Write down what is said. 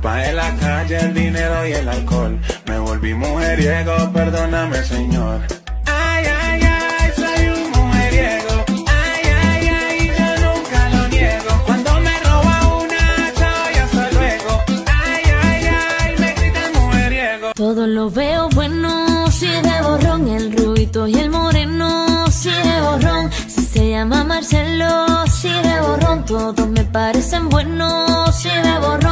culpa de la calle, el dinero y el alcohol. Me volví mujeriego, perdóname, señor. Ay, ay, ay, soy un mujeriego. Ay, ay, ay, yo nunca lo niego. Cuando me roba una, chao y hasta luego. Ay, ay, ay, me gritan mujeriego. Todo lo veo bueno, si de borrón el rubito y el moreno, si de borrón, si se llama Marcelo, si de borrón, todos me parecen buenos, si de borrón.